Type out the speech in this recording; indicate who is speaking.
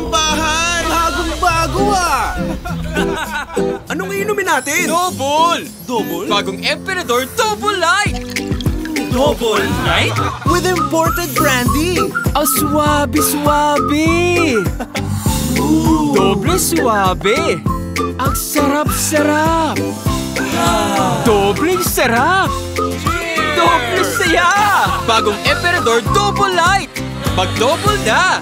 Speaker 1: ng bahay! Bagong-bago ah! Anong inumin natin?
Speaker 2: Double!
Speaker 1: Double?
Speaker 2: Bagong Emperador Double Light!
Speaker 1: Double Light? With imported brandy!
Speaker 2: Ah, Ang suwabe-suwabe! Doble suwabe! Ang sarap-sarap! Doble sarap! Doble saya! Bagong Emperador Double Light! Mag-double na!